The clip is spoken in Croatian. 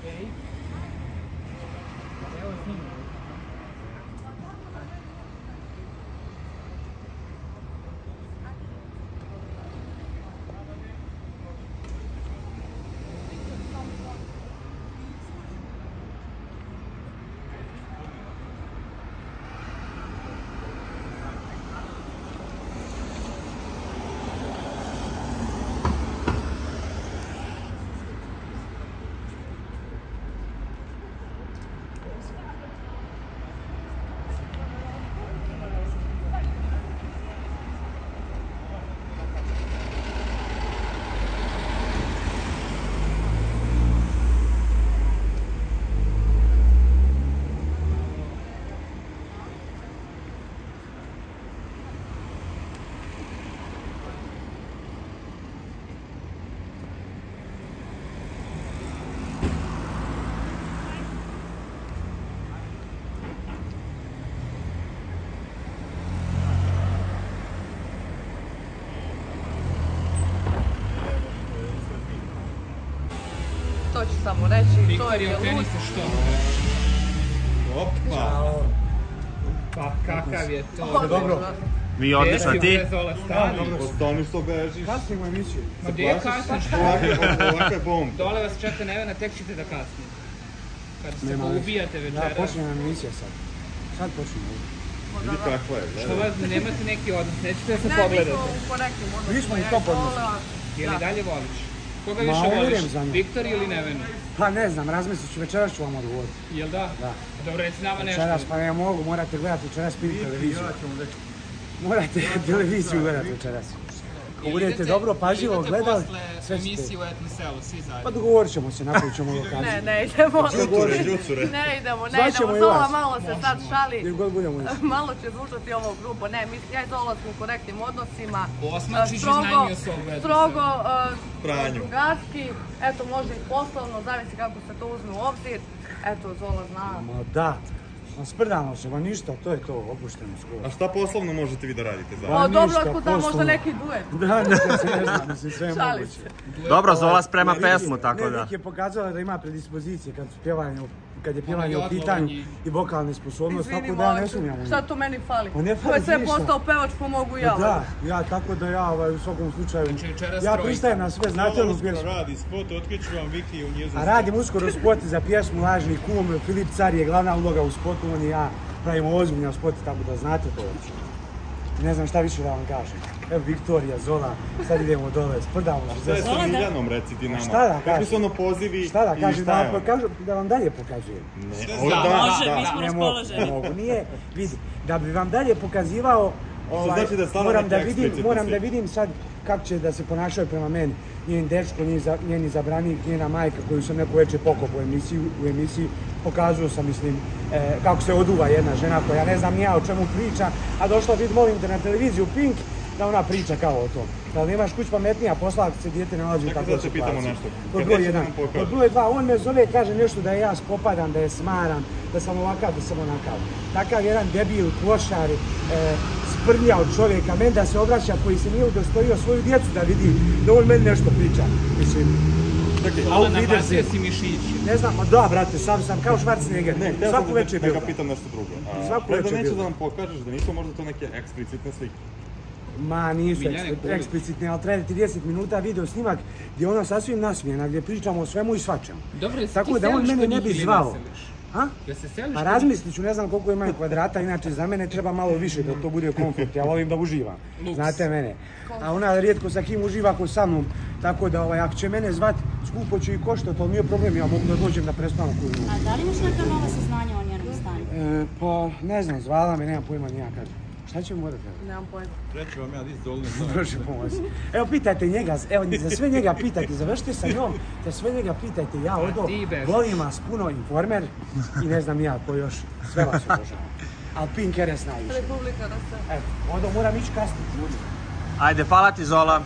Ok? É assim. Né? To ću samo reći, to je lud. što? Opa! Pa kakav je to? Odlično. Mi odlično, ti? Ostani što bežiš. Kasnimo emisiju. Ma gdje je kasniš? Ovakve, ovakve bombe. Dole vas čeka Nevena, tek ćete da kasnite. Kad se Nema poubijate Da, večeras. počne nam emisija sad. Sad počne. Vidi kakva je, Što vas, nemate neki odnos, nećete da se Ne, mi smo pogledate. u konektim odnosima. Mi smo u ja i top Zola. odnosima. Je li Da. dalje voliš? Koga Ma, više umirim voliš? za. Viktoriju ili Nevenu? Pa ne znam, razmislit ću, večeras ću vam odgovoriti. Jel da? Da. Dobro, reci nama nešto. Večeras, pa ne mogu, morate gledati večeras pili televiziju. Morate televiziju gledati večeras. Idete- dobro, pažljivo idete gledali, posle sve ćete. emisiju u Etno selu, svi zajedno. Pa dogovorit ćemo se, napravit ćemo lokaciju. Ne, ne idemo. Ne idemo, ne idemo. Zola malo se sad šali. Gdje god budemo išli. Malo će zvučati ovo grubo. Ne, mi, ja i Zola smo u korektnim odnosima. Osmačić strogo- iznajmio sobu, eto Strogo, e, Franju. drugarski, eto možda i poslovno, zavisi kako se to uzme u obzir. Eto, Zola zna. Ma da, sprdamo se, ma ništa, to je to, opušteno skoro. A šta poslovno možete vi da radite za? Pa dobro, ako da možda neki duet. Da, ne, se ne znam, mislim, sve je moguće. Dobro, Zola sprema Ne, pesmu, tako ne, da. Viki je pokazala da ima predispozicije kad su pjevanje, kad je Ono pjevanje je u pitanju i vokalne sposobnosti, tako da ja ne sumnjam. Šta tu meni fali? Pa ne Ko fali je sve ništa. postao pevač, pa mogu i ja. Da, ja tako da ja ovaj, u svakom slučaju, Znači, ja pristajem na sve, znate onu pjesmu. radi spot, otkriću vam Viki u njezinu. A radim uskoro spot za pjesmu Lažni kum, Filip Car je glavna uloga u spotu, on i ja pravimo ozbiljan spot, tako da znate to. Ne znam šta više da vam kažem. Evo Viktorija, Zola, sad idemo dole, sprdamo se. Šta je sa Miljanom, reci ti nama? Šta da kažem? su ono pozivi Šta da kažem, šta da ono? pokažu, da vam dalje pokazujem. Ne, Da, da, može, da. mi smo Ne mogu, raspoloženi. ne mogu, nije, vidi, da bi vam dalje pokazivao, ovaj, znači da moram da vidim, moram da vidim sad kako će da se ponašaju prema meni. Njen dečko, njen, za, njeni zabranik, njena majka koju sam neko veče pokop u emisiji, u emisiji pokazuo sam, mislim, e, kako se oduva jedna žena koja ne znam ni ja o čemu priča, a došla vid, molim te, na televiziju Pink, da ona priča kao o tom. Da li nemaš kuć pametnija posla ako se dijete nalazi u takvoj te pitamo situaciji. nešto. Kad broj jedan. Pod broj dva, on me zove, kaže nešto da ja spopadam, da je smaram, da sam ovakav, da sam onakav. Takav jedan debil, klošar, e, sprnja od čovjeka, meni da se obraća koji se nije udostojio svoju djecu da vidi, da on meni nešto priča. Mislim, Auf Wiedersehen. nabacio si mišić. ne znam, ma da, brate, sam sam kao Schwarzenegger. ne, Svaku večer da, je bio. pitam nešto drugo. A, Svaku večer je neću da nam pokažeš da nisu možda to neke eksplicitne slike. Ma nisu eksplicitne, ali traje 30 minuta video snimak gdje je ono sasvim nasmijena, gdje pričamo o svemu i svačemu. Dobro, jesi Tako ti da on seliš mene kod ne njih bi ili zvao. A? Da se seliš? Pa razmislit ću, ne znam koliko imaju kvadrata, inače za mene treba malo više da to bude komfort, ja volim da uživam, znate mene. A ona rijetko sa kim uživa ko sa mnom, tako da ovaj, ako će mene zvat, skupo će i košta, to nije problem, ja mogu da dođem da prestanem koju A da li imaš neka nova saznanja o njenom stanju? E, pa, ne znam, zvala me, nemam pojma ni ja kažem. Šta će mu da kažem? Nemam pojma. Reći vam ja Proši pomoć. Evo pitajte njega, evo za sve njega pitajte, završite sa njom, za sve njega pitajte, ja odo, ti beži. volim vas puno informer i ne znam ja ko još, sve vas obožavam. Ali Pink RS najviše. Republika da se... Evo, onda moram ići kasnije. Ajde, hvala ti Zola.